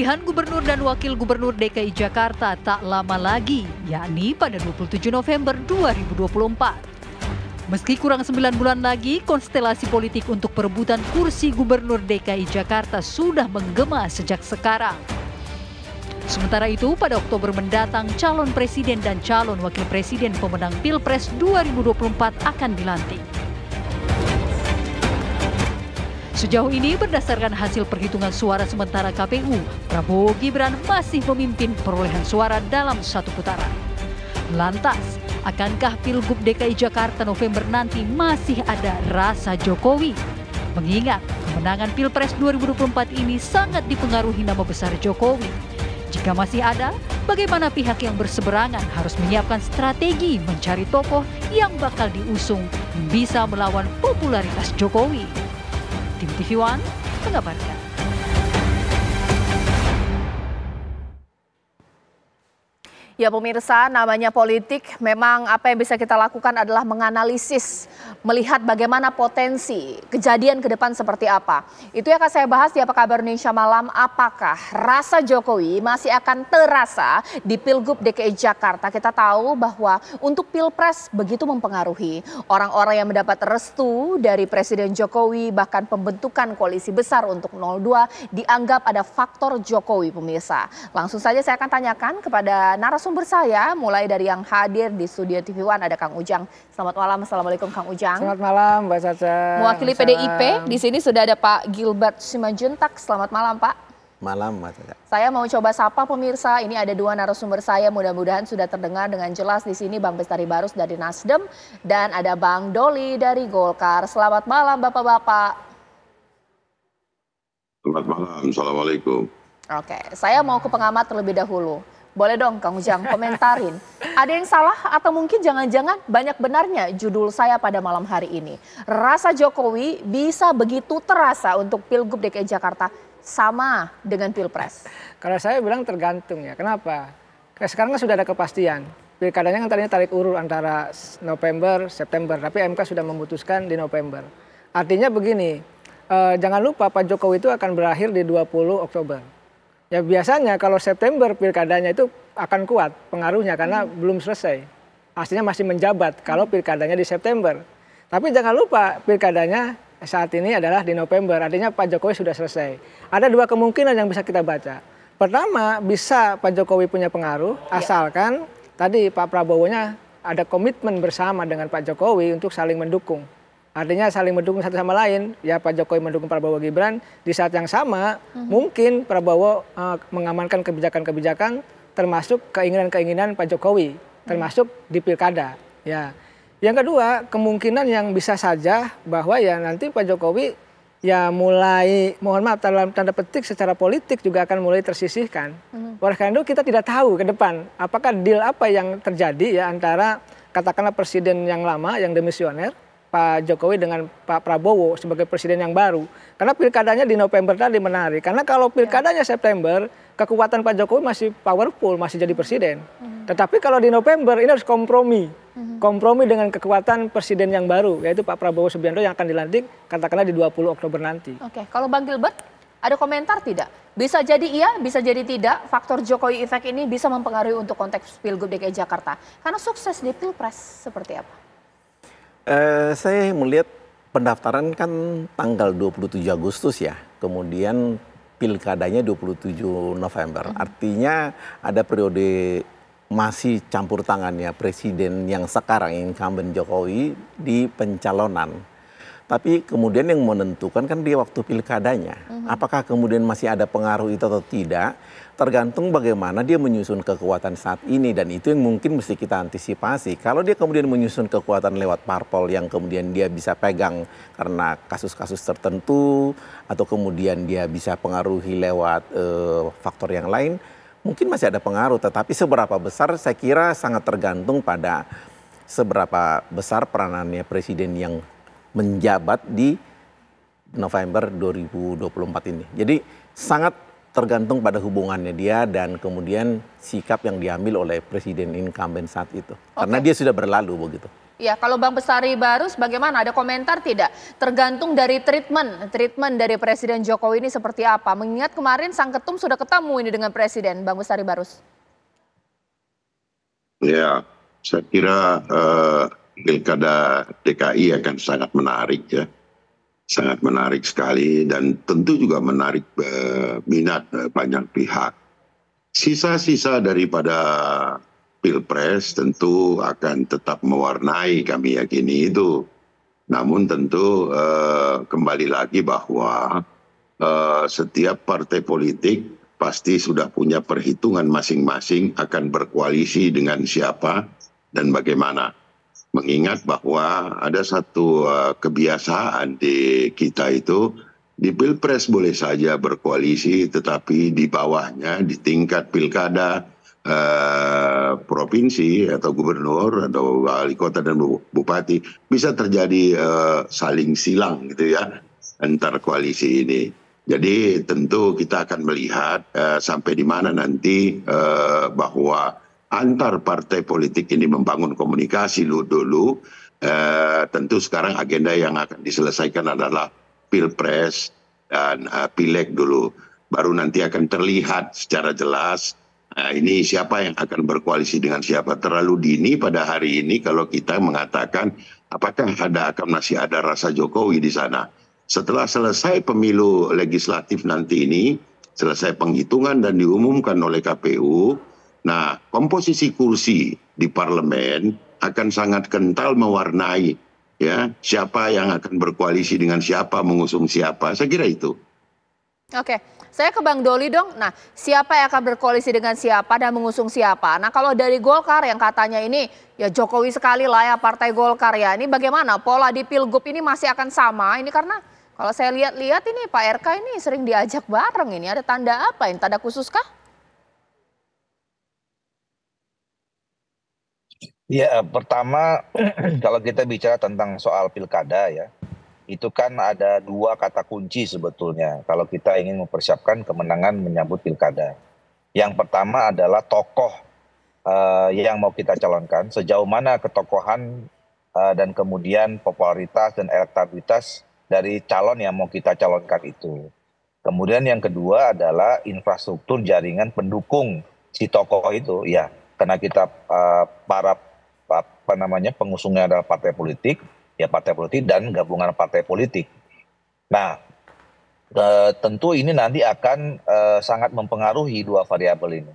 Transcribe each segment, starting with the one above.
Pemilihan gubernur dan wakil gubernur DKI Jakarta tak lama lagi, yakni pada 27 November 2024. Meski kurang 9 bulan lagi, konstelasi politik untuk perebutan kursi gubernur DKI Jakarta sudah menggema sejak sekarang. Sementara itu, pada Oktober mendatang, calon presiden dan calon wakil presiden pemenang Pilpres 2024 akan dilantik. Sejauh ini berdasarkan hasil perhitungan suara sementara KPU, Prabowo Gibran masih memimpin perolehan suara dalam satu putaran. Lantas, akankah Pilgub DKI Jakarta November nanti masih ada rasa Jokowi? Mengingat kemenangan Pilpres 2024 ini sangat dipengaruhi nama besar Jokowi. Jika masih ada, bagaimana pihak yang berseberangan harus menyiapkan strategi mencari tokoh yang bakal diusung bisa melawan popularitas Jokowi? Tim TV One mengabarkan. Ya pemirsa, namanya politik memang apa yang bisa kita lakukan adalah menganalisis, melihat bagaimana potensi kejadian ke depan seperti apa. Itu yang akan saya bahas di Apa Kabar Indonesia Malam, apakah rasa Jokowi masih akan terasa di Pilgub DKI Jakarta. Kita tahu bahwa untuk Pilpres begitu mempengaruhi orang-orang yang mendapat restu dari Presiden Jokowi, bahkan pembentukan koalisi besar untuk 02 dianggap ada faktor Jokowi pemirsa. Langsung saja saya akan tanyakan kepada narasumber narasumber saya mulai dari yang hadir di studio TV One ada Kang Ujang. Selamat malam, Assalamualaikum Kang Ujang. Selamat malam Mbak Caca. Mewakili PDIP, di sini sudah ada Pak Gilbert Simanjuntak. Selamat malam Pak. Malam Mbak Caca. Saya mau coba sapa pemirsa, ini ada dua narasumber saya mudah-mudahan sudah terdengar dengan jelas di sini Bang Bestari Barus dari Nasdem dan ada Bang Doli dari Golkar. Selamat malam Bapak-Bapak. Selamat malam, Assalamualaikum. Oke, saya mau ke pengamat terlebih dahulu. Boleh dong Kang Ujang komentarin. Ada yang salah atau mungkin jangan-jangan banyak benarnya judul saya pada malam hari ini. Rasa Jokowi bisa begitu terasa untuk Pilgub DKI Jakarta sama dengan Pilpres. Kalau saya bilang tergantung ya. Kenapa? Sekarang kan sudah ada kepastian. Pilkadanya kan tadinya tarik urut antara November, September. Tapi MK sudah memutuskan di November. Artinya begini, eh, jangan lupa Pak Jokowi itu akan berakhir di 20 Oktober. Ya biasanya kalau September pilkadanya itu akan kuat pengaruhnya karena hmm. belum selesai. Aslinya masih menjabat kalau pilkadanya di September. Tapi jangan lupa pilkadanya saat ini adalah di November. Artinya Pak Jokowi sudah selesai. Ada dua kemungkinan yang bisa kita baca. Pertama, bisa Pak Jokowi punya pengaruh ya. asalkan tadi Pak Prabowo-nya ada komitmen bersama dengan Pak Jokowi untuk saling mendukung. Artinya saling mendukung satu sama lain. Ya Pak Jokowi mendukung Prabowo Gibran. Di saat yang sama mm-hmm. mungkin Prabowo uh, mengamankan kebijakan-kebijakan termasuk keinginan-keinginan Pak Jokowi, termasuk mm-hmm. di pilkada. Ya. Yang kedua kemungkinan yang bisa saja bahwa ya nanti Pak Jokowi ya mulai mohon maaf dalam tanda petik secara politik juga akan mulai tersisihkan. Mm-hmm. Oleh karena itu kita tidak tahu ke depan apakah deal apa yang terjadi ya antara katakanlah presiden yang lama yang demisioner Pak Jokowi dengan Pak Prabowo sebagai presiden yang baru. Karena pilkadanya di November tadi menarik. Karena kalau pilkadanya September, kekuatan Pak Jokowi masih powerful, masih jadi presiden. Hmm. Tetapi kalau di November ini harus kompromi. Hmm. Kompromi dengan kekuatan presiden yang baru, yaitu Pak Prabowo Subianto yang akan dilantik katakanlah di 20 Oktober nanti. Oke, kalau Bang Gilbert ada komentar tidak? Bisa jadi iya, bisa jadi tidak. Faktor Jokowi efek ini bisa mempengaruhi untuk konteks Pilgub DKI Jakarta. Karena sukses di Pilpres seperti apa? Uh, saya melihat pendaftaran kan tanggal 27 Agustus ya. Kemudian pilkadanya 27 November. Hmm. Artinya ada periode masih campur tangannya presiden yang sekarang incumbent Jokowi di pencalonan. Tapi kemudian yang menentukan kan dia waktu pilkadanya. Hmm. Apakah kemudian masih ada pengaruh itu atau tidak? Tergantung bagaimana dia menyusun kekuatan saat ini dan itu yang mungkin mesti kita antisipasi. Kalau dia kemudian menyusun kekuatan lewat parpol yang kemudian dia bisa pegang karena kasus-kasus tertentu atau kemudian dia bisa pengaruhi lewat uh, faktor yang lain, mungkin masih ada pengaruh. Tetapi seberapa besar saya kira sangat tergantung pada seberapa besar peranannya presiden yang menjabat di November 2024 ini. Jadi sangat tergantung pada hubungannya dia dan kemudian sikap yang diambil oleh presiden incumbent saat itu. Okay. Karena dia sudah berlalu begitu. Ya, kalau Bang Bestari Barus bagaimana? Ada komentar tidak? Tergantung dari treatment, treatment dari Presiden Jokowi ini seperti apa? Mengingat kemarin Sang Ketum sudah ketemu ini dengan Presiden, Bang Bestari Barus. Ya, saya kira uh, pilkada DKI akan sangat menarik ya, sangat menarik sekali dan tentu juga menarik uh, minat uh, banyak pihak. Sisa-sisa daripada pilpres tentu akan tetap mewarnai kami yakini itu. Namun tentu uh, kembali lagi bahwa uh, setiap partai politik pasti sudah punya perhitungan masing-masing akan berkoalisi dengan siapa dan bagaimana. Mengingat bahwa ada satu uh, kebiasaan di kita itu di pilpres boleh saja berkoalisi tetapi di bawahnya di tingkat pilkada uh, provinsi atau gubernur atau wali kota dan bupati bisa terjadi uh, saling silang gitu ya antar koalisi ini. Jadi tentu kita akan melihat uh, sampai di mana nanti uh, bahwa antar partai politik ini membangun komunikasi dulu. dulu uh, tentu sekarang agenda yang akan diselesaikan adalah pilpres dan uh, pileg dulu. Baru nanti akan terlihat secara jelas Nah, ini siapa yang akan berkoalisi dengan siapa? Terlalu dini pada hari ini kalau kita mengatakan apakah ada akan masih ada rasa Jokowi di sana. Setelah selesai pemilu legislatif nanti ini, selesai penghitungan dan diumumkan oleh KPU, nah komposisi kursi di parlemen akan sangat kental mewarnai ya siapa yang akan berkoalisi dengan siapa, mengusung siapa. Saya kira itu. Oke, saya ke Bang Doli dong. Nah, siapa yang akan berkoalisi dengan siapa dan mengusung siapa? Nah, kalau dari Golkar yang katanya ini ya Jokowi sekali lah ya Partai Golkar ya. Ini bagaimana pola di Pilgub ini masih akan sama? Ini karena kalau saya lihat-lihat ini Pak RK ini sering diajak bareng ini. Ada tanda apa ini? Tanda khusus kah? Ya, pertama kalau kita bicara tentang soal pilkada ya, itu kan ada dua kata kunci sebetulnya kalau kita ingin mempersiapkan kemenangan menyambut pilkada. Yang pertama adalah tokoh uh, yang mau kita calonkan, sejauh mana ketokohan uh, dan kemudian popularitas dan elektabilitas dari calon yang mau kita calonkan itu. Kemudian yang kedua adalah infrastruktur jaringan pendukung si tokoh itu, ya karena kita uh, para apa namanya pengusungnya adalah partai politik, ya partai politik dan gabungan partai politik. Nah, e, tentu ini nanti akan e, sangat mempengaruhi dua variabel ini.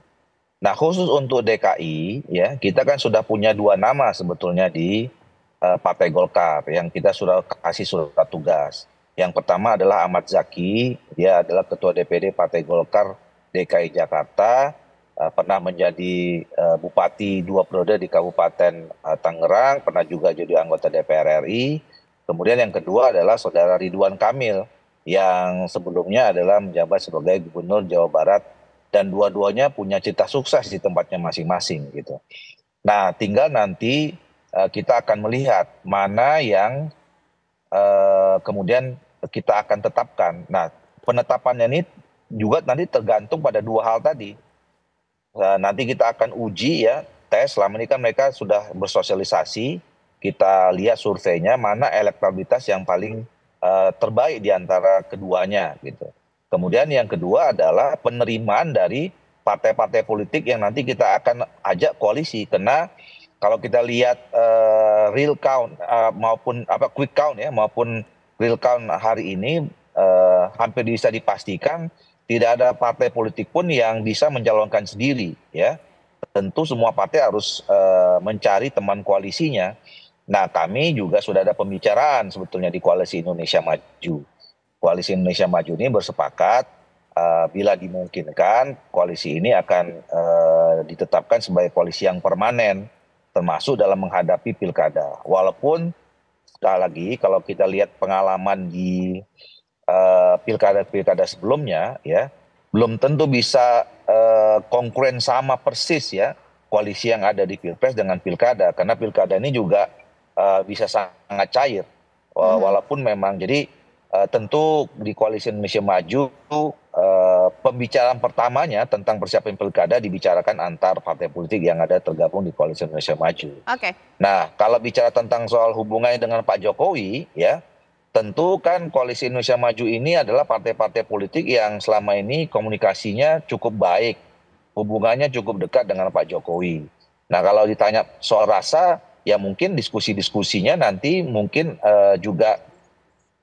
Nah, khusus untuk DKI, ya kita kan sudah punya dua nama sebetulnya di e, Partai Golkar yang kita sudah kasih surat tugas. Yang pertama adalah Ahmad Zaki, dia adalah Ketua DPD Partai Golkar DKI Jakarta pernah menjadi uh, bupati dua periode di Kabupaten uh, Tangerang, pernah juga jadi anggota DPR RI. Kemudian yang kedua adalah saudara Ridwan Kamil yang sebelumnya adalah menjabat sebagai gubernur Jawa Barat dan dua-duanya punya cita sukses di tempatnya masing-masing gitu. Nah, tinggal nanti kita akan melihat mana yang kemudian kita akan tetapkan. Nah, penetapannya ini juga nanti tergantung pada dua hal tadi nanti kita akan uji ya tes. Selama ini kan mereka sudah bersosialisasi. Kita lihat surveinya mana elektabilitas yang paling uh, terbaik di antara keduanya gitu. Kemudian yang kedua adalah penerimaan dari partai-partai politik yang nanti kita akan ajak koalisi. Karena kalau kita lihat uh, real count uh, maupun apa quick count ya maupun real count hari ini uh, hampir bisa dipastikan tidak ada partai politik pun yang bisa mencalonkan sendiri ya. Tentu semua partai harus uh, mencari teman koalisinya. Nah kami juga sudah ada pembicaraan sebetulnya di koalisi Indonesia Maju. Koalisi Indonesia Maju ini bersepakat uh, bila dimungkinkan koalisi ini akan uh, ditetapkan sebagai koalisi yang permanen termasuk dalam menghadapi pilkada. Walaupun sekali lagi kalau kita lihat pengalaman di pilkada-pilkada sebelumnya ya belum tentu bisa uh, konkuren sama persis ya koalisi yang ada di pilpres dengan pilkada karena pilkada ini juga uh, bisa sangat cair hmm. walaupun memang jadi uh, tentu di koalisi Indonesia Maju uh, pembicaraan pertamanya tentang persiapan pilkada dibicarakan antar partai politik yang ada tergabung di koalisi Indonesia Maju. Oke. Okay. Nah, kalau bicara tentang soal hubungannya dengan Pak Jokowi, ya tentu kan koalisi Indonesia Maju ini adalah partai-partai politik yang selama ini komunikasinya cukup baik, hubungannya cukup dekat dengan Pak Jokowi. Nah, kalau ditanya soal rasa, ya mungkin diskusi-diskusinya nanti mungkin uh, juga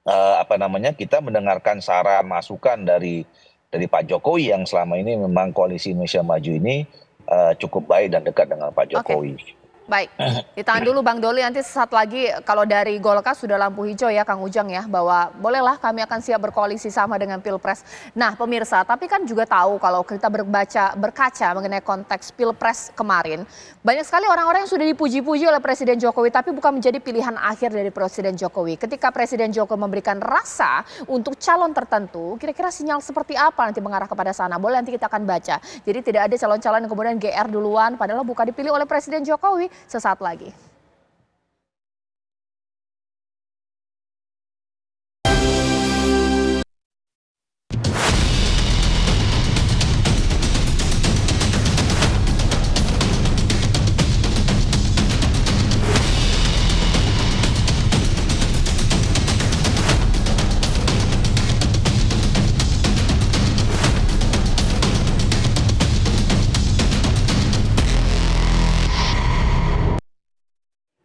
uh, apa namanya kita mendengarkan saran masukan dari dari Pak Jokowi yang selama ini memang koalisi Indonesia Maju ini uh, cukup baik dan dekat dengan Pak Jokowi. Okay. Baik, ditahan dulu Bang Doli nanti sesaat lagi kalau dari Golkar sudah lampu hijau ya Kang Ujang ya bahwa bolehlah kami akan siap berkoalisi sama dengan Pilpres. Nah pemirsa, tapi kan juga tahu kalau kita berbaca berkaca mengenai konteks Pilpres kemarin, banyak sekali orang-orang yang sudah dipuji-puji oleh Presiden Jokowi tapi bukan menjadi pilihan akhir dari Presiden Jokowi. Ketika Presiden Jokowi memberikan rasa untuk calon tertentu, kira-kira sinyal seperti apa nanti mengarah kepada sana? Boleh nanti kita akan baca. Jadi tidak ada calon-calon yang kemudian GR duluan padahal bukan dipilih oleh Presiden Jokowi sesaat lagi.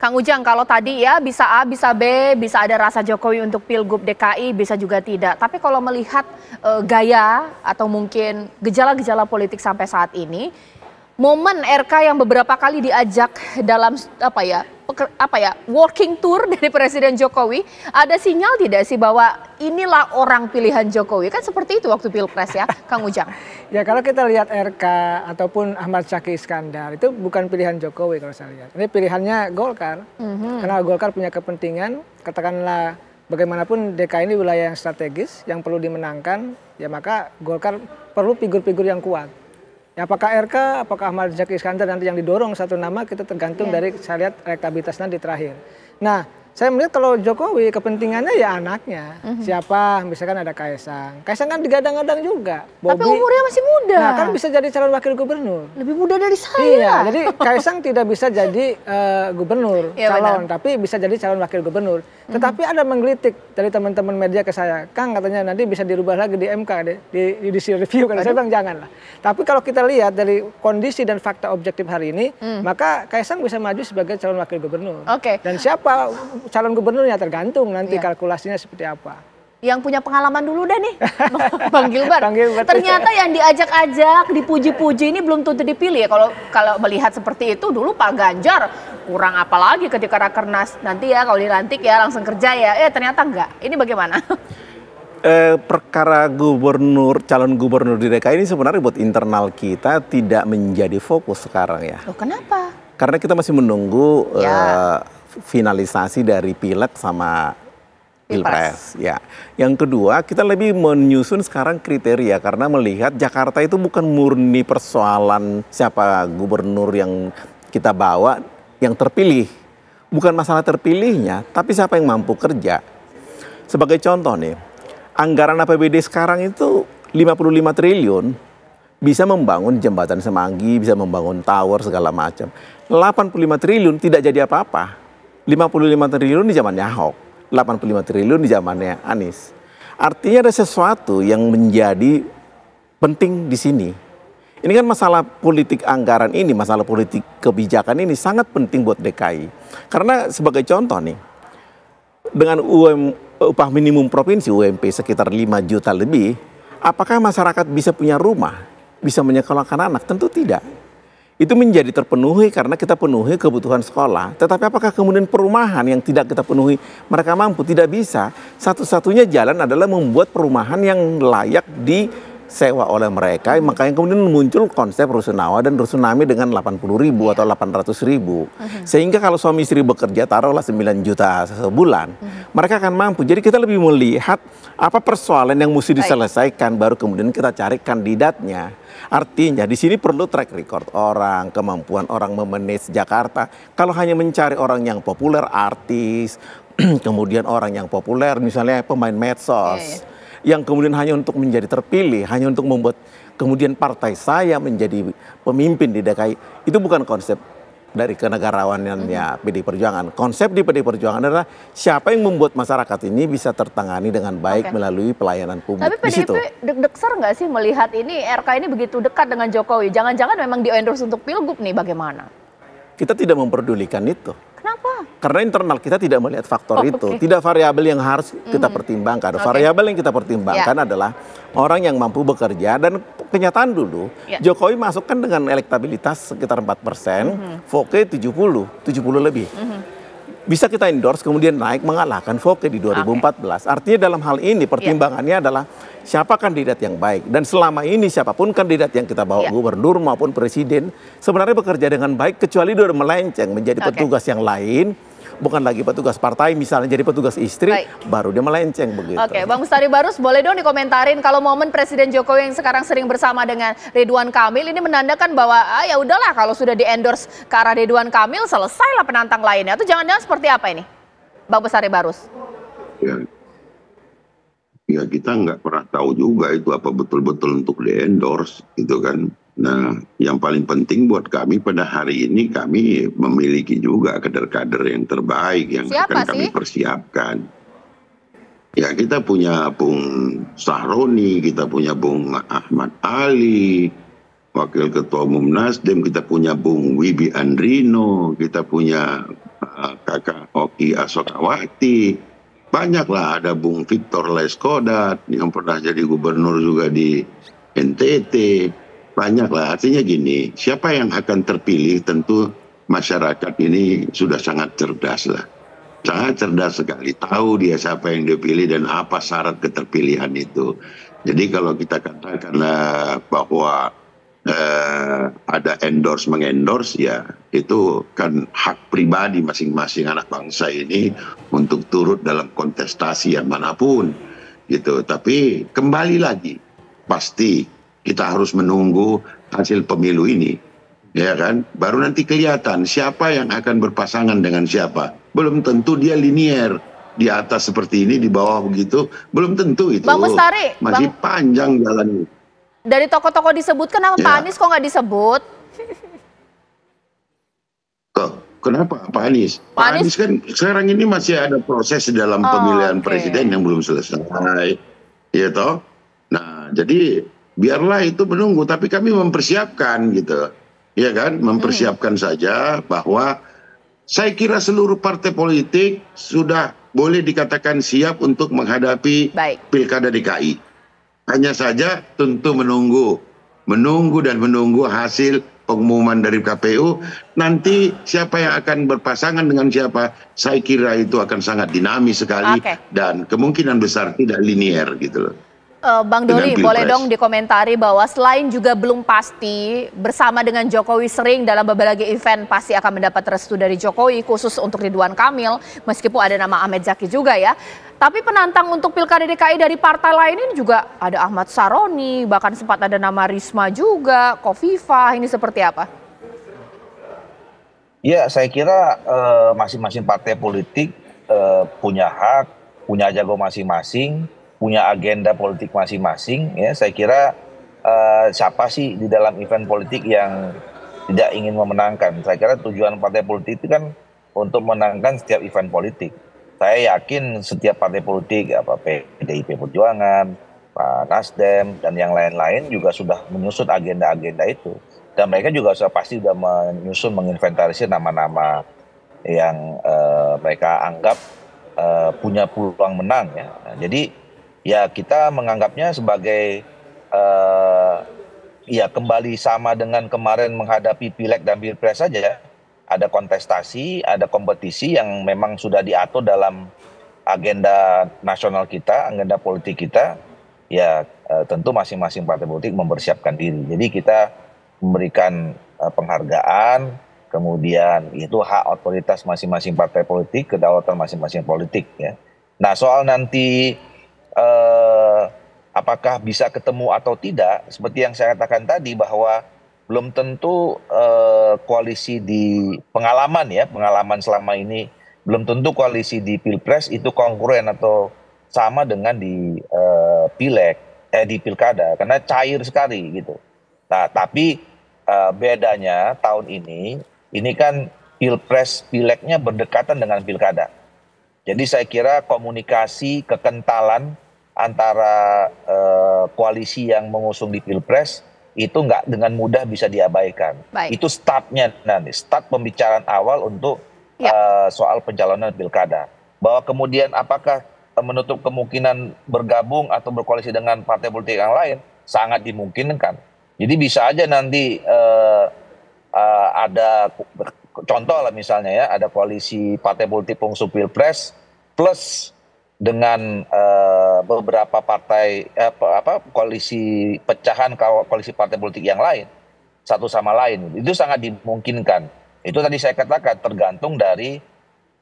Kang Ujang, kalau tadi ya bisa A, bisa B, bisa ada rasa Jokowi untuk Pilgub DKI, bisa juga tidak. Tapi kalau melihat e, gaya atau mungkin gejala-gejala politik sampai saat ini, momen RK yang beberapa kali diajak dalam apa ya apa ya working tour dari Presiden Jokowi ada sinyal tidak sih bahwa inilah orang pilihan Jokowi? Kan seperti itu waktu pilpres ya Kang Ujang. Ya kalau kita lihat RK ataupun Ahmad Syaki Iskandar itu bukan pilihan Jokowi kalau saya lihat. Ini pilihannya Golkar. Mm-hmm. karena Golkar punya kepentingan katakanlah bagaimanapun DKI ini wilayah yang strategis yang perlu dimenangkan ya maka Golkar perlu figur-figur yang kuat Ya, apakah RK, apakah Ahmad Zaki Iskandar nanti yang didorong satu nama kita tergantung yeah. dari saya lihat elektabilitas nanti terakhir. Nah, saya melihat kalau Jokowi kepentingannya ya anaknya. Mm-hmm. Siapa? Misalkan ada Kaisang. Kaisang kan digadang-gadang juga. Bobby, Tapi umurnya masih muda. Nah, kan bisa jadi calon wakil gubernur. Lebih muda dari saya. Iya, jadi Kaisang tidak bisa jadi uh, gubernur ya, calon, benar. tapi bisa jadi calon wakil gubernur. Mm-hmm. Tetapi ada menggelitik dari teman-teman media ke saya, Kang katanya nanti bisa dirubah lagi di MK di, di judicial review kan saya bilang janganlah. Tapi kalau kita lihat dari kondisi dan fakta objektif hari ini, mm. maka Kaisang bisa maju sebagai calon wakil gubernur. Oke. Okay. Dan siapa calon gubernurnya tergantung nanti ya. kalkulasinya seperti apa. Yang punya pengalaman dulu dah nih, Bang Gilbert. Bang Gilbert. Ternyata yang diajak-ajak, dipuji-puji ini belum tentu dipilih ya. Kalau kalau melihat seperti itu dulu Pak Ganjar kurang apa lagi ketika rakernas nanti ya kalau dilantik ya langsung kerja ya. Eh ternyata enggak. Ini bagaimana? eh, perkara gubernur calon gubernur di DKI ini sebenarnya buat internal kita tidak menjadi fokus sekarang ya. Loh, kenapa? Karena kita masih menunggu ya. uh, finalisasi dari pileg sama pilpres. Ya. Yang kedua, kita lebih menyusun sekarang kriteria karena melihat Jakarta itu bukan murni persoalan siapa gubernur yang kita bawa yang terpilih. Bukan masalah terpilihnya, tapi siapa yang mampu kerja. Sebagai contoh nih, anggaran APBD sekarang itu 55 triliun bisa membangun jembatan semanggi, bisa membangun tower segala macam. 85 triliun tidak jadi apa-apa 55 triliun di zamannya Ahok, 85 triliun di zamannya Anies. Artinya ada sesuatu yang menjadi penting di sini. Ini kan masalah politik anggaran ini, masalah politik kebijakan ini sangat penting buat DKI. Karena sebagai contoh nih, dengan UM, upah minimum provinsi UMP sekitar 5 juta lebih, apakah masyarakat bisa punya rumah, bisa menyekolahkan anak? Tentu tidak itu menjadi terpenuhi karena kita penuhi kebutuhan sekolah. Tetapi apakah kemudian perumahan yang tidak kita penuhi mereka mampu? Tidak bisa. Satu-satunya jalan adalah membuat perumahan yang layak disewa oleh mereka. Makanya kemudian muncul konsep rusunawa dan rusunami dengan 80 ribu atau 800 ribu. Mhm. Sehingga kalau suami istri bekerja taruhlah 9 juta sebulan, mhm. mereka akan mampu. Jadi kita lebih melihat apa persoalan yang mesti diselesaikan baru kemudian kita cari kandidatnya. Artinya di sini perlu track record orang, kemampuan orang memanage Jakarta. Kalau hanya mencari orang yang populer, artis, kemudian orang yang populer, misalnya pemain medsos. Yeah, yeah yang kemudian hanya untuk menjadi terpilih, hanya untuk membuat kemudian partai saya menjadi pemimpin di DKI, itu bukan konsep dari kenegarawanannya mm PDI Perjuangan. Konsep di PDI Perjuangan adalah siapa yang membuat masyarakat ini bisa tertangani dengan baik okay. melalui pelayanan publik. Tapi PDIP deg-deg nggak sih melihat ini RK ini begitu dekat dengan Jokowi? Jangan-jangan memang di endorse untuk pilgub nih bagaimana? Kita tidak memperdulikan itu. Kenapa? Karena internal kita tidak melihat faktor oh, itu. Okay. Tidak variabel yang harus kita mm pertimbangkan. Okay. Variabel yang kita pertimbangkan yeah. adalah orang yang mampu bekerja dan kenyataan dulu yeah. Jokowi masukkan dengan elektabilitas sekitar 4 persen, mm -hmm. Foke 70, 70 lebih. Mm -hmm bisa kita endorse kemudian naik mengalahkan Foke di 2014. Okay. Artinya dalam hal ini pertimbangannya yeah. adalah siapa kandidat yang baik dan selama ini siapa pun kandidat yang kita bawa yeah. gubernur maupun presiden sebenarnya bekerja dengan baik kecuali dia melenceng menjadi okay. petugas yang lain bukan lagi petugas partai misalnya jadi petugas istri Baik. baru dia melenceng begitu. Oke, Bang Mustari Barus boleh dong dikomentarin kalau momen Presiden Jokowi yang sekarang sering bersama dengan Ridwan Kamil ini menandakan bahwa ah, ya udahlah kalau sudah di-endorse ke arah Ridwan Kamil selesailah penantang lainnya. Itu jangan-jangan seperti apa ini? Bang Mustari Barus. Ya, ya kita nggak pernah tahu juga itu apa betul-betul untuk di-endorse gitu kan. Nah, yang paling penting buat kami pada hari ini kami memiliki juga kader-kader yang terbaik yang Siapa akan sih? kami persiapkan. Ya kita punya Bung Sahroni, kita punya Bung Ahmad Ali, Wakil Ketua Umum Nasdem, kita punya Bung Wibi Andrino, kita punya uh, Kakak Oki Asokawati, banyaklah ada Bung Victor Leskodat yang pernah jadi gubernur juga di NTT, banyak lah. Artinya gini, siapa yang akan terpilih tentu masyarakat ini sudah sangat cerdas lah. Sangat cerdas sekali. Tahu dia siapa yang dipilih dan apa syarat keterpilihan itu. Jadi kalau kita katakan bahwa eh, ada endorse mengendorse ya itu kan hak pribadi masing-masing anak bangsa ini untuk turut dalam kontestasi yang mana pun gitu. Tapi kembali lagi pasti kita harus menunggu hasil pemilu ini. Ya kan? Baru nanti kelihatan siapa yang akan berpasangan dengan siapa. Belum tentu dia linier di atas seperti ini, di bawah begitu. Belum tentu itu. Bang Mustari. Masih Bang... panjang jalan. Dari tokoh-tokoh disebutkan nama ya. Pak Anies kok nggak disebut? Kok? Kenapa Pak Anies? Pak, Pak Anies kan sekarang ini masih ada proses dalam oh, pemilihan okay. presiden yang belum selesai. Ya toh? Nah, jadi biarlah itu menunggu tapi kami mempersiapkan gitu ya kan mempersiapkan hmm. saja bahwa saya kira seluruh partai politik sudah boleh dikatakan siap untuk menghadapi Baik. pilkada DKI hanya saja tentu menunggu menunggu dan menunggu hasil pengumuman dari KPU nanti siapa yang akan berpasangan dengan siapa saya kira itu akan sangat dinamis sekali okay. dan kemungkinan besar tidak linier gitu loh Uh, Bang Doli, boleh dong dikomentari bahwa selain juga belum pasti bersama dengan Jokowi sering dalam berbagai event pasti akan mendapat restu dari Jokowi khusus untuk Ridwan Kamil meskipun ada nama Ahmed Zaki juga ya. Tapi penantang untuk Pilkada DKI dari partai lain ini juga ada Ahmad Saroni, bahkan sempat ada nama Risma juga, Kofifa, ini seperti apa? Ya, saya kira eh, masing-masing uh, partai politik uh, punya hak, punya jago masing-masing punya agenda politik masing-masing ya. Saya kira uh, siapa sih di dalam event politik yang tidak ingin memenangkan? Saya kira tujuan partai politik itu kan untuk menangkan setiap event politik. Saya yakin setiap partai politik apa PDIP Perjuangan Pak Nasdem dan yang lain-lain juga sudah menyusun agenda-agenda itu. Dan mereka juga sudah pasti sudah menyusun menginventarisir nama-nama yang uh, mereka anggap uh, punya peluang menang ya. Nah, jadi ya kita menganggapnya sebagai uh, ya kembali sama dengan kemarin menghadapi pileg dan pilpres saja. Ada kontestasi ada kompetisi yang memang sudah diatur dalam agenda nasional kita agenda politik kita. Ya uh, tentu masing-masing partai politik mempersiapkan diri. Jadi kita memberikan uh, penghargaan kemudian itu hak otoritas masing-masing partai politik kedaulatan masing-masing politik ya. Nah soal nanti eh, apakah bisa ketemu atau tidak, seperti yang saya katakan tadi bahwa belum tentu eh, koalisi di pengalaman ya, pengalaman selama ini belum tentu koalisi di pilpres itu konkuren atau sama dengan di eh, pileg eh di pilkada karena cair sekali gitu. Nah, tapi uh, bedanya tahun ini ini kan pilpres pilegnya berdekatan dengan pilkada. Jadi saya kira komunikasi kekentalan antara uh, koalisi yang mengusung di pilpres itu nggak dengan mudah bisa diabaikan. Baik. Itu startnya nanti, start pembicaraan awal untuk ya. uh, soal pencalonan pilkada. Bahwa kemudian apakah menutup kemungkinan bergabung atau berkoalisi dengan partai politik yang lain sangat dimungkinkan. Jadi bisa aja nanti uh, uh, ada contoh lah misalnya ya ada koalisi partai politik pengusung pilpres plus dengan uh, beberapa partai apa, apa koalisi pecahan koalisi partai politik yang lain satu sama lain itu sangat dimungkinkan itu tadi saya katakan tergantung dari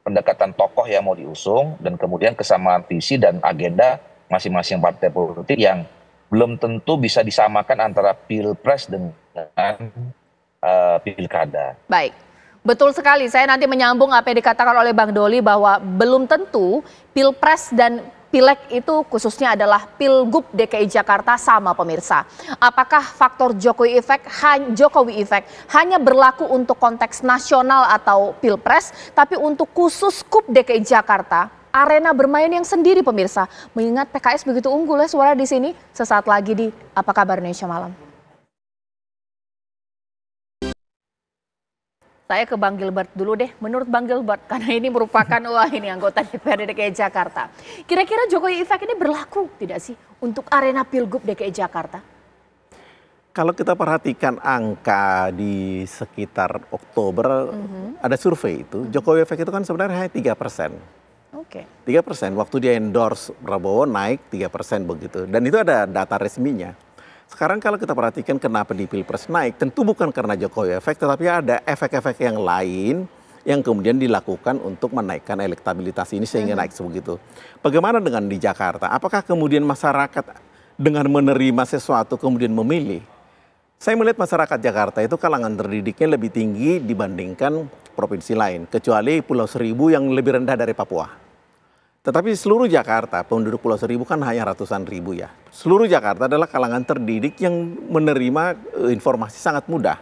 pendekatan tokoh yang mau diusung dan kemudian kesamaan visi dan agenda masing-masing partai politik yang belum tentu bisa disamakan antara pilpres dengan uh, pilkada. Baik. Betul sekali, saya nanti menyambung apa yang dikatakan oleh Bang Doli bahwa belum tentu pilpres dan pileg itu khususnya adalah pilgub DKI Jakarta sama pemirsa. Apakah faktor Jokowi efek, Jokowi efek hanya berlaku untuk konteks nasional atau pilpres, tapi untuk khusus kup DKI Jakarta arena bermain yang sendiri pemirsa. Mengingat PKS begitu unggul ya suara di sini. Sesaat lagi di Apa Kabar Indonesia Malam. Saya ke Bang Gilbert dulu deh. Menurut Bang Gilbert, karena ini merupakan wah ini anggota DPRD DKI Jakarta. Kira-kira Jokowi Efek ini berlaku tidak sih untuk arena Pilgub DKI Jakarta? Kalau kita perhatikan angka di sekitar Oktober, mm -hmm. ada survei itu, Jokowi Efek itu kan sebenarnya hanya tiga persen. Oke. Okay. 3 persen, waktu dia endorse Prabowo naik 3 persen begitu. Dan itu ada data resminya. Sekarang kalau kita perhatikan kenapa di Pilpres naik, tentu bukan karena Jokowi efek, tetapi ada efek-efek yang lain yang kemudian dilakukan untuk menaikkan elektabilitas ini sehingga hmm. naik sebegitu. Bagaimana dengan di Jakarta? Apakah kemudian masyarakat dengan menerima sesuatu kemudian memilih? Saya melihat masyarakat Jakarta itu kalangan terdidiknya lebih tinggi dibandingkan provinsi lain, kecuali Pulau Seribu yang lebih rendah dari Papua. Tetapi seluruh Jakarta, penduduk Pulau Seribu kan hanya ratusan ribu ya. Seluruh Jakarta adalah kalangan terdidik yang menerima eh, informasi sangat mudah.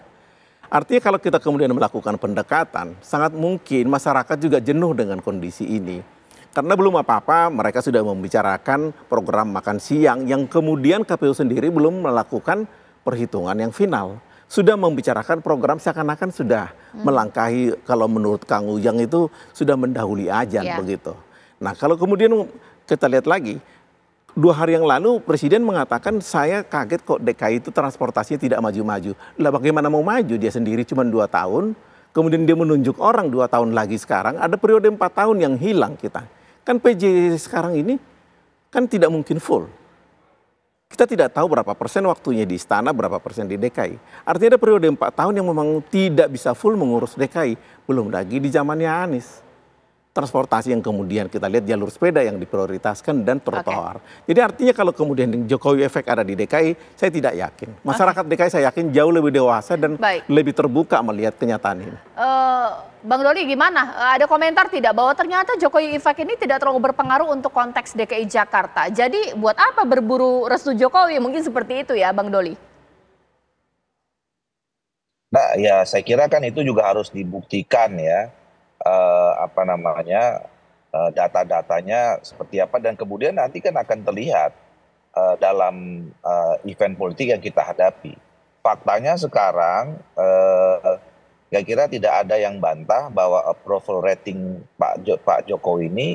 Artinya kalau kita kemudian melakukan pendekatan, sangat mungkin masyarakat juga jenuh dengan kondisi ini. Karena belum apa-apa mereka sudah membicarakan program makan siang yang kemudian KPU sendiri belum melakukan perhitungan yang final. Sudah membicarakan program seakan-akan sudah hmm. melangkahi kalau menurut Kang Ujang itu sudah mendahului ajan yeah. begitu. Nah kalau kemudian kita lihat lagi, dua hari yang lalu Presiden mengatakan saya kaget kok DKI itu transportasinya tidak maju-maju. Lah bagaimana mau maju dia sendiri cuma dua tahun, kemudian dia menunjuk orang dua tahun lagi sekarang, ada periode empat tahun yang hilang kita. Kan PJ sekarang ini kan tidak mungkin full. Kita tidak tahu berapa persen waktunya di istana, berapa persen di DKI. Artinya ada periode empat tahun yang memang tidak bisa full mengurus DKI. Belum lagi di zamannya Anies transportasi yang kemudian kita lihat jalur sepeda yang diprioritaskan dan trotoar. Okay. Jadi artinya kalau kemudian Jokowi efek ada di DKI, saya tidak yakin. Masyarakat okay. DKI saya yakin jauh lebih dewasa dan Baik. lebih terbuka melihat kenyataan ini. Uh, Bang Doli gimana? Uh, ada komentar tidak bahwa ternyata Jokowi efek ini tidak terlalu berpengaruh untuk konteks DKI Jakarta. Jadi buat apa berburu restu Jokowi? Mungkin seperti itu ya Bang Doli. Nah ya saya kira kan itu juga harus dibuktikan ya uh, apa namanya uh, data-datanya seperti apa dan kemudian nanti kan akan terlihat uh, dalam uh, event politik yang kita hadapi. Faktanya sekarang uh, kira-kira tidak ada yang bantah bahwa approval rating Pak jo Pak Jokowi ini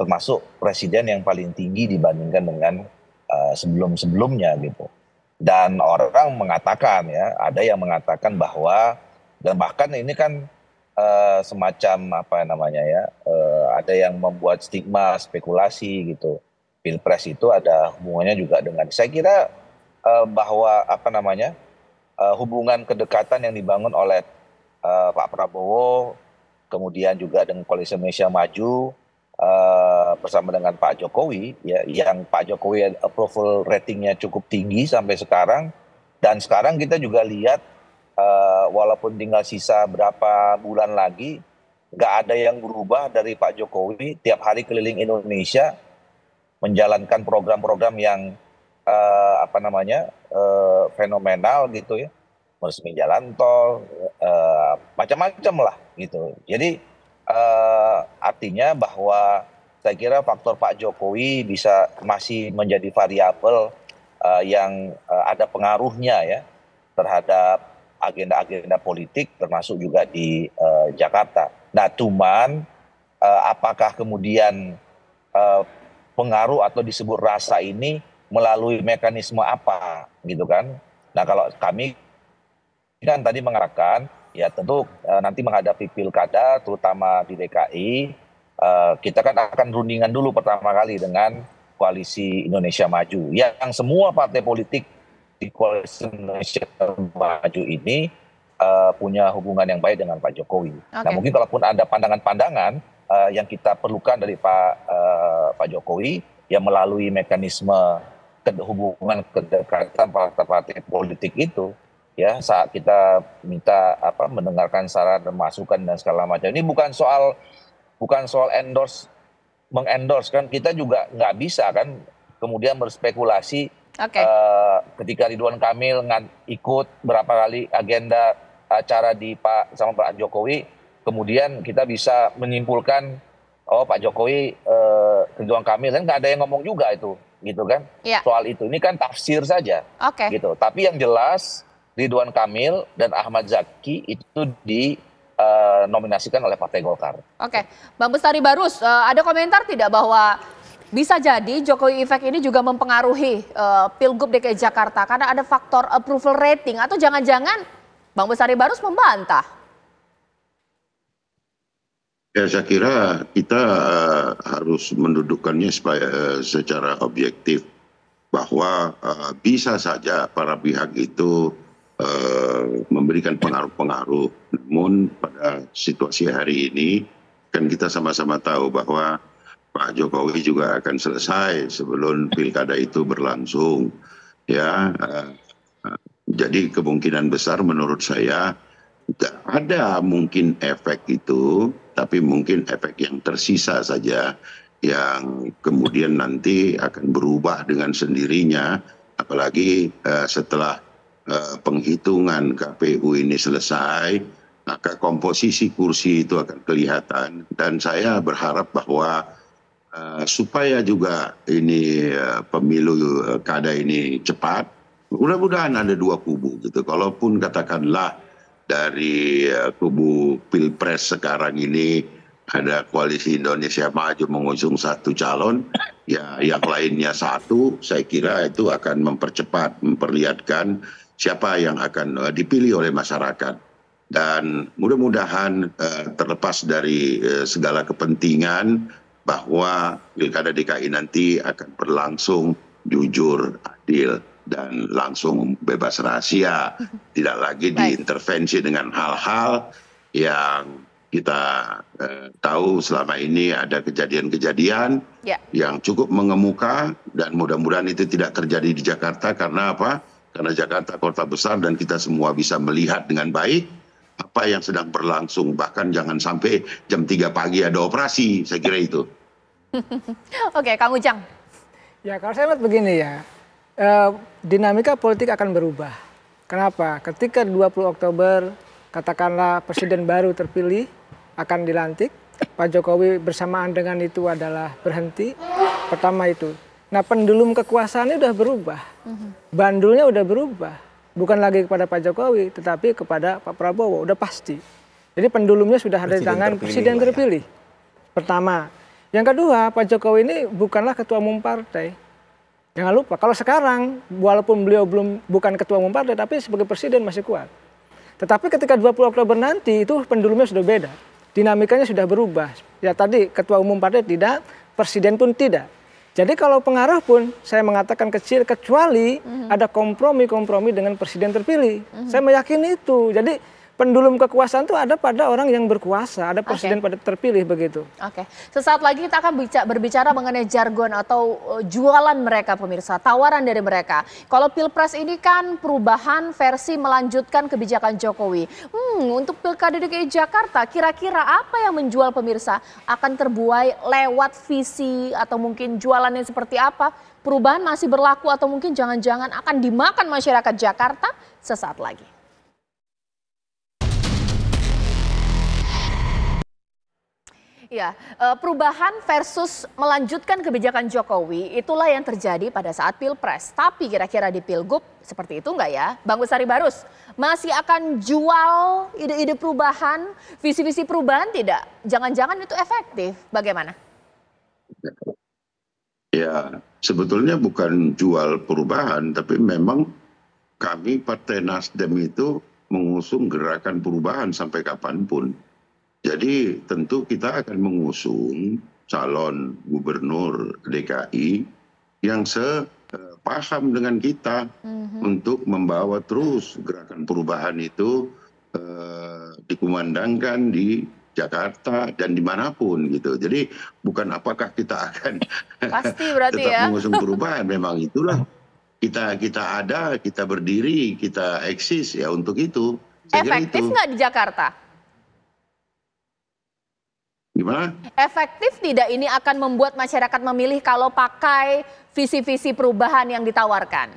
termasuk presiden yang paling tinggi dibandingkan dengan uh, sebelum-sebelumnya gitu. Dan orang mengatakan ya, ada yang mengatakan bahwa dan bahkan ini kan uh, semacam apa namanya ya uh, ada yang membuat stigma spekulasi gitu. Pilpres itu ada hubungannya juga dengan saya kira uh, bahwa apa namanya uh, hubungan kedekatan yang dibangun oleh uh, Pak Prabowo kemudian juga dengan koalisi Indonesia Maju uh, bersama dengan Pak Jokowi ya yang Pak Jokowi approval ratingnya cukup tinggi sampai sekarang. Dan sekarang kita juga lihat uh, walaupun tinggal sisa berapa bulan lagi, nggak ada yang berubah dari Pak Jokowi tiap hari keliling Indonesia menjalankan program-program yang uh, apa namanya uh, fenomenal gitu ya. Meresmi jalan tol uh, macam-macam lah gitu. Jadi uh, artinya bahwa saya kira faktor Pak Jokowi bisa masih menjadi variabel uh, yang uh, ada pengaruhnya ya terhadap agenda-agenda politik termasuk juga di uh, Jakarta. Nah, cuman uh, apakah kemudian uh, pengaruh atau disebut rasa ini melalui mekanisme apa gitu kan? Nah, kalau kami kan tadi mengatakan ya tentu uh, nanti menghadapi pilkada terutama di DKI uh, kita kan akan rundingan dulu pertama kali dengan koalisi Indonesia Maju yang semua partai politik di koalisi Indonesia Maju ini uh, punya hubungan yang baik dengan Pak Jokowi. Okay. Nah mungkin kalaupun ada pandangan-pandangan uh, yang kita perlukan dari Pak uh, Pak Jokowi yang melalui mekanisme hubungan kedekatan partai-partai politik itu ya saat kita minta apa mendengarkan saran dan masukan dan segala macam ini bukan soal bukan soal endorse mengendorse kan kita juga nggak bisa kan kemudian berspekulasi okay. uh, ketika Ridwan Kamil ikut berapa kali agenda acara di Pak sama Pak Jokowi kemudian kita bisa menyimpulkan oh Pak Jokowi uh, Ridwan Kamil kan nggak ada yang ngomong juga itu gitu kan ya. soal itu ini kan tafsir saja okay. gitu tapi yang jelas Ridwan Kamil dan Ahmad Zaki itu di uh, nominasikan oleh Partai Golkar. Oke, Bang Bestari Barus, uh, ada komentar tidak bahwa bisa jadi Jokowi Effect ini juga mempengaruhi uh, Pilgub DKI Jakarta karena ada faktor approval rating atau jangan-jangan Bang Bestari Barus membantah? Ya saya kira kita uh, harus mendudukkannya supaya uh, secara objektif bahwa uh, bisa saja para pihak itu uh, memberikan pengaruh-pengaruh. Namun pada situasi hari ini kan kita sama-sama tahu bahwa Pak Jokowi juga akan selesai sebelum pilkada itu berlangsung. Ya, uh, jadi kemungkinan besar menurut saya ada mungkin efek itu, tapi mungkin efek yang tersisa saja yang kemudian nanti akan berubah dengan sendirinya, apalagi uh, setelah uh, penghitungan KPU ini selesai, maka komposisi kursi itu akan kelihatan. Dan saya berharap bahwa uh, supaya juga ini uh, pemilu uh, kada ini cepat, mudah-mudahan ada dua kubu gitu. Kalaupun katakanlah dari uh, kubu pilpres sekarang ini ada koalisi Indonesia Maju mengusung satu calon, ya yang lainnya satu, saya kira itu akan mempercepat, memperlihatkan siapa yang akan uh, dipilih oleh masyarakat. Dan mudah-mudahan uh, terlepas dari uh, segala kepentingan bahwa pilkada DKI nanti akan berlangsung jujur, adil dan langsung bebas rahasia, tidak lagi diintervensi dengan hal-hal yang kita eh, tahu selama ini ada kejadian-kejadian ya. yang cukup mengemuka dan mudah-mudahan itu tidak terjadi di Jakarta karena apa? Karena Jakarta kota besar dan kita semua bisa melihat dengan baik apa yang sedang berlangsung bahkan jangan sampai jam 3 pagi ada operasi saya kira itu. Oke, kamu Jang. Ya kalau saya lihat begini ya, eh, dinamika politik akan berubah. Kenapa? Ketika 20 Oktober katakanlah presiden baru terpilih akan dilantik, Pak Jokowi bersamaan dengan itu adalah berhenti. Pertama itu. Nah pendulum kekuasaannya sudah berubah. Bandulnya sudah berubah. Bukan lagi kepada Pak Jokowi, tetapi kepada Pak Prabowo, udah pasti. Jadi pendulumnya sudah ada di tangan presiden ya. terpilih. Pertama. Yang kedua, Pak Jokowi ini bukanlah ketua umum partai Jangan lupa, kalau sekarang walaupun beliau belum bukan ketua umum partai, tapi sebagai presiden masih kuat. Tetapi ketika 20 Oktober nanti itu pendulumnya sudah beda. Dinamikanya sudah berubah. Ya tadi ketua umum partai tidak, presiden pun tidak. Jadi kalau pengaruh pun saya mengatakan kecil kecuali mm -hmm. ada kompromi-kompromi dengan presiden terpilih. Mm -hmm. Saya meyakini itu. Jadi pendulum kekuasaan itu ada pada orang yang berkuasa, ada presiden okay. pada terpilih begitu. Oke, okay. sesaat lagi kita akan berbicara mengenai jargon atau uh, jualan mereka pemirsa, tawaran dari mereka. Kalau pilpres ini kan perubahan versi melanjutkan kebijakan Jokowi. Hmm, untuk pilkada DKI Jakarta, kira-kira apa yang menjual pemirsa akan terbuai lewat visi atau mungkin jualannya seperti apa? perubahan masih berlaku atau mungkin jangan-jangan akan dimakan masyarakat Jakarta sesaat lagi. Ya, perubahan versus melanjutkan kebijakan Jokowi itulah yang terjadi pada saat Pilpres. Tapi kira-kira di Pilgub seperti itu enggak ya? Bang Usari Barus masih akan jual ide-ide perubahan, visi-visi perubahan tidak? Jangan-jangan itu efektif? Bagaimana? Ya, sebetulnya bukan jual perubahan, tapi memang kami Partai Nasdem itu mengusung gerakan perubahan sampai kapan pun jadi tentu kita akan mengusung calon gubernur dki yang sepaham dengan kita mm-hmm. untuk membawa terus gerakan perubahan itu uh, dikumandangkan di Jakarta dan di mana pun gitu. Jadi bukan apakah kita akan Pasti berarti tetap ya. mengusung perubahan, memang itulah kita kita ada, kita berdiri, kita eksis ya untuk itu. Saya Efektif nggak di Jakarta? Gimana? Efektif tidak ini akan membuat masyarakat memilih kalau pakai visi-visi perubahan yang ditawarkan?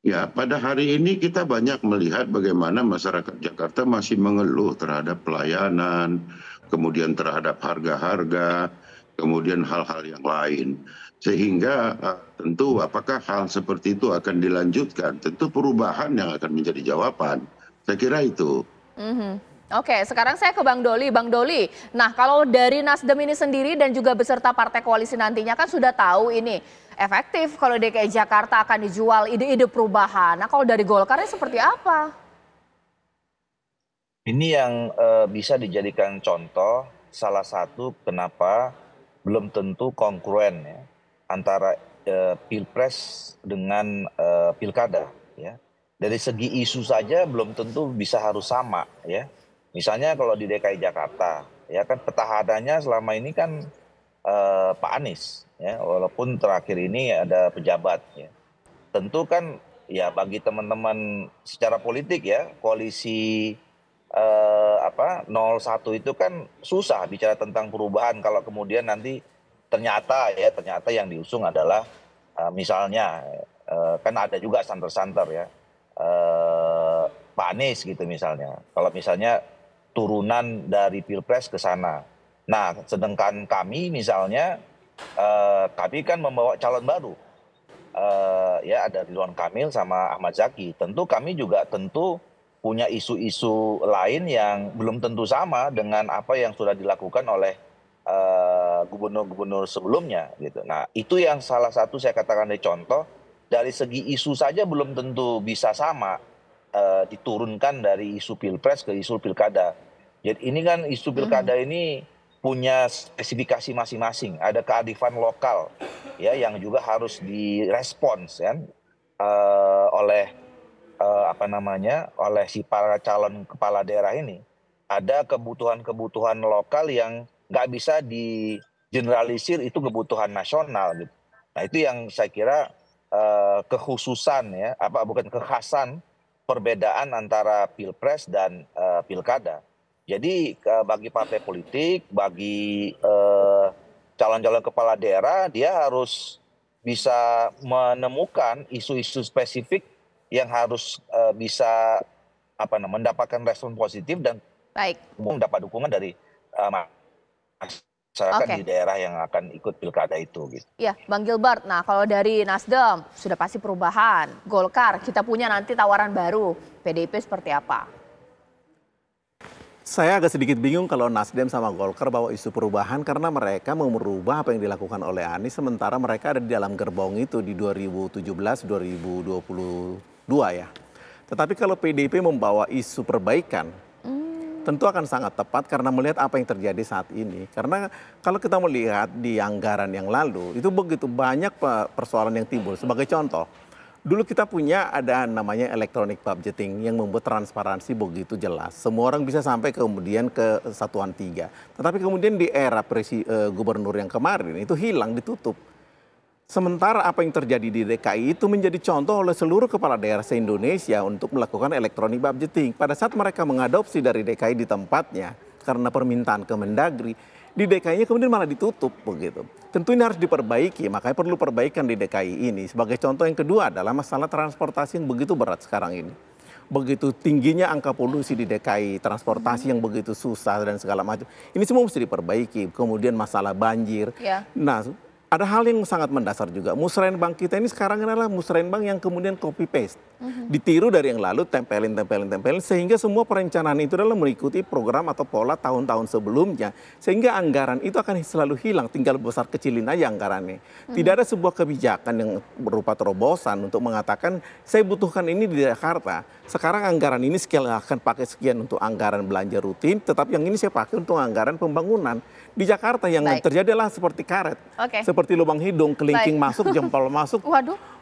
Ya, pada hari ini kita banyak melihat bagaimana masyarakat Jakarta masih mengeluh terhadap pelayanan, kemudian terhadap harga-harga, kemudian hal-hal yang lain. Sehingga uh, tentu apakah hal seperti itu akan dilanjutkan? Tentu perubahan yang akan menjadi jawaban. Saya kira itu. Mm -hmm. Oke, sekarang saya ke Bang Doli. Bang Doli, nah kalau dari Nasdem ini sendiri dan juga beserta partai koalisi nantinya kan sudah tahu ini efektif kalau DKI Jakarta akan dijual ide-ide perubahan. Nah kalau dari Golkarnya seperti apa? Ini yang uh, bisa dijadikan contoh salah satu kenapa belum tentu kongruen ya antara uh, pilpres dengan uh, pilkada ya. Dari segi isu saja belum tentu bisa harus sama ya Misalnya kalau di DKI Jakarta, ya kan petahananya selama ini kan eh, Pak Anies, ya walaupun terakhir ini ada pejabat, ya. Tentu kan ya bagi teman-teman secara politik ya koalisi eh, apa 01 itu kan susah bicara tentang perubahan kalau kemudian nanti ternyata ya ternyata yang diusung adalah eh, misalnya eh, kan ada juga santer-santer ya eh, Pak Anies gitu misalnya. Kalau misalnya turunan dari pilpres ke sana. Nah, sedangkan kami misalnya, eh, kami kan membawa calon baru. Eh, ya ada Ridwan Kamil sama Ahmad Zaki. Tentu kami juga tentu punya isu-isu lain yang belum tentu sama dengan apa yang sudah dilakukan oleh eh, gubernur-gubernur sebelumnya gitu. Nah, itu yang salah satu saya katakan dari contoh dari segi isu saja belum tentu bisa sama uh, diturunkan dari isu pilpres ke isu pilkada. Jadi ini kan isu pilkada hmm. ini punya spesifikasi masing-masing. Ada kearifan lokal ya yang juga harus direspons kan uh, oleh uh, apa namanya oleh si para calon kepala daerah ini. Ada kebutuhan-kebutuhan lokal yang nggak bisa digeneralisir itu kebutuhan nasional gitu. Nah itu yang saya kira uh, kekhususan ya apa bukan kekhasan perbedaan antara pilpres dan uh, pilkada. Jadi bagi partai politik, bagi uh, calon-calon kepala daerah, dia harus bisa menemukan isu-isu spesifik yang harus uh, bisa apa namanya mendapatkan respon positif dan baik mendapat dukungan dari uh, masyarakat okay. di daerah yang akan ikut pilkada itu gitu. Iya, Bang Gilbert. Nah, kalau dari Nasdem sudah pasti perubahan, Golkar kita punya nanti tawaran baru, PDIP seperti apa? Saya agak sedikit bingung kalau Nasdem sama Golkar bawa isu perubahan karena mereka mau merubah apa yang dilakukan oleh Anies sementara mereka ada di dalam gerbong itu di 2017-2022 ya. Tetapi kalau PDIP membawa isu perbaikan hmm. tentu akan sangat tepat karena melihat apa yang terjadi saat ini. Karena kalau kita melihat di anggaran yang lalu itu begitu banyak persoalan yang timbul. Sebagai contoh, dulu kita punya ada namanya electronic budgeting yang membuat transparansi begitu jelas. Semua orang bisa sampai kemudian ke satuan tiga. Tetapi kemudian di era presi, uh, gubernur yang kemarin itu hilang, ditutup. Sementara apa yang terjadi di DKI itu menjadi contoh oleh seluruh kepala daerah se-Indonesia untuk melakukan electronic budgeting. Pada saat mereka mengadopsi dari DKI di tempatnya karena permintaan Kemendagri, di DKI-nya kemudian malah ditutup begitu. Tentu ini harus diperbaiki, makanya perlu perbaikan di DKI ini. Sebagai contoh yang kedua adalah masalah transportasi yang begitu berat sekarang ini. Begitu tingginya angka polusi di DKI, transportasi yang begitu susah dan segala macam. Ini semua mesti diperbaiki. Kemudian masalah banjir. Ya. Nah, ada hal yang sangat mendasar juga. Musrenbang kita ini sekarang adalah musrenbang yang kemudian copy paste. Ditiru dari yang lalu, tempelin, tempelin, tempelin. Sehingga semua perencanaan itu adalah mengikuti program atau pola tahun-tahun sebelumnya. Sehingga anggaran itu akan selalu hilang, tinggal besar kecilin aja anggarannya. Tidak ada sebuah kebijakan yang berupa terobosan untuk mengatakan, saya butuhkan ini di Jakarta. Sekarang anggaran ini sekian akan pakai sekian untuk anggaran belanja rutin, tetapi yang ini saya pakai untuk anggaran pembangunan. Di Jakarta yang Baik. terjadi adalah seperti karet. Oke. Seperti lubang hidung, kelingking Baik. masuk, jempol masuk, Waduh.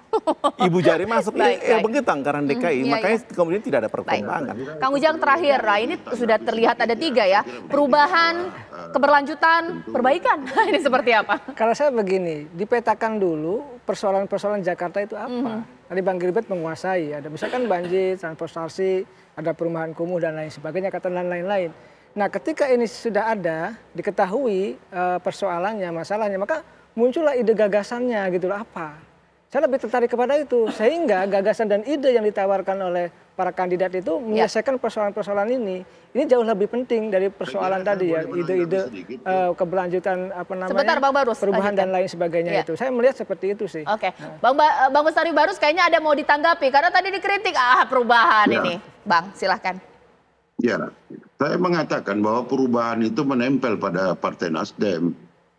ibu jari masuk. Baik, ya, ya baik. begitu anggaran DKI. iya, Makanya iya. kemudian tidak ada perkembangan. Kang Ujang terakhir, nah ini sudah terlihat ada tiga ya. Perubahan, keberlanjutan, perbaikan. ini seperti apa? Kalau saya begini, dipetakan dulu persoalan-persoalan Jakarta itu apa. Tadi Bang Gilbert menguasai, ada misalkan banjir, transportasi, ada perumahan kumuh dan lain sebagainya, kata dan lain-lain. Nah ketika ini sudah ada, diketahui eh, persoalannya, masalahnya, maka muncullah ide gagasannya gitu loh, apa. Saya lebih tertarik kepada itu, sehingga gagasan dan ide yang ditawarkan oleh para kandidat itu menyelesaikan persoalan-persoalan ini. Ini jauh lebih penting dari persoalan Saya tadi ya, ide-ide eh, keberlanjutan apa namanya Sebentar, Bang Barus, perubahan lanjutkan. dan lain sebagainya Iya. itu. Saya melihat seperti itu sih. Oke, Bang, ba Bang Bestari Barus kayaknya ada mau ditanggapi karena tadi dikritik ah perubahan Ya. ini. Bang, silahkan. Ya, saya mengatakan bahwa perubahan itu menempel pada Partai Nasdem.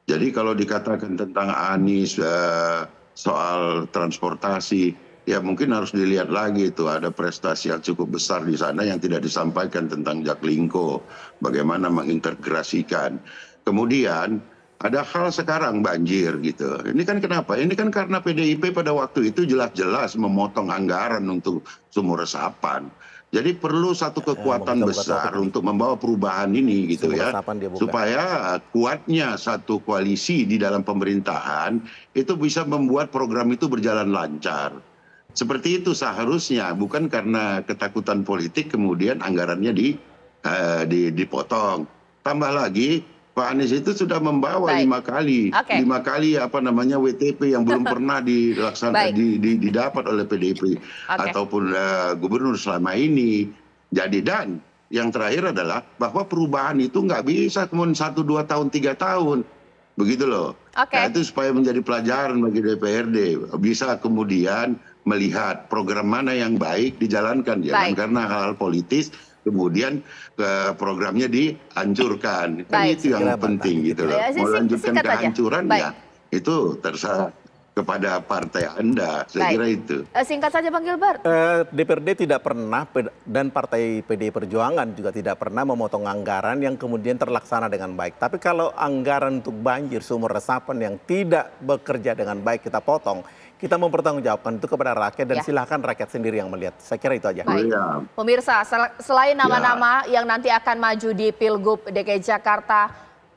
Jadi kalau dikatakan tentang Anies eh, soal transportasi, ya mungkin harus dilihat lagi itu ada prestasi yang cukup besar di sana yang tidak disampaikan tentang Jaklingko, bagaimana mengintegrasikan. Kemudian ada hal sekarang banjir gitu. Ini kan kenapa? Ini kan karena PDIP pada waktu itu jelas-jelas memotong anggaran untuk sumur resapan. Jadi perlu satu kekuatan buka-buka besar untuk membawa perubahan ini gitu ya. Supaya kuatnya satu koalisi di dalam pemerintahan itu bisa membuat program itu berjalan lancar. Seperti itu seharusnya, bukan karena ketakutan politik kemudian anggarannya di, eh, di dipotong. Tambah lagi Pak Anies itu sudah membawa Baik. lima kali, Oke. lima kali apa namanya WTP yang belum pernah dilaksanakan di, di- didapat oleh PDIP ataupun eh, gubernur selama ini. Jadi dan yang terakhir adalah bahwa perubahan itu nggak bisa kemudian satu dua tahun tiga tahun begitu loh. Oke. Nah, itu supaya menjadi pelajaran bagi DPRD bisa kemudian melihat program mana yang baik dijalankan jangan Baik. karena hal-hal politis kemudian eh, programnya dihancurkan. Kan Baik. itu yang Segera penting gitu loh. Ya, Mau lanjutkan aja. kehancuran Baik. ya itu terserah kepada partai Anda. Saya Baik. kira itu. Eh, singkat saja Bang Gilbert. Eh, DPRD tidak pernah dan Partai PDI Perjuangan juga tidak pernah memotong anggaran yang kemudian terlaksana dengan baik. Tapi kalau anggaran untuk banjir sumur resapan yang tidak bekerja dengan baik kita potong, kita mempertanggungjawabkan itu kepada rakyat dan Ya. silakan rakyat sendiri yang melihat. Saya kira itu aja. Baik. Iya. Pemirsa, sel- selain nama-nama yang nanti akan maju di Pilgub DKI Jakarta,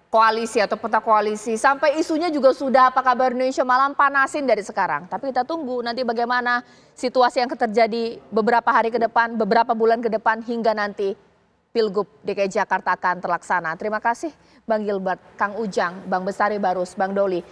koalisi atau peta koalisi, sampai isunya juga sudah apa kabar Indonesia malam panasin dari sekarang. Tapi kita tunggu nanti bagaimana situasi yang terjadi beberapa hari ke depan, beberapa bulan ke depan hingga nanti Pilgub DKI Jakarta akan terlaksana. Terima kasih Bang Gilbert, Kang Ujang, Bang Bestari Barus, Bang Doli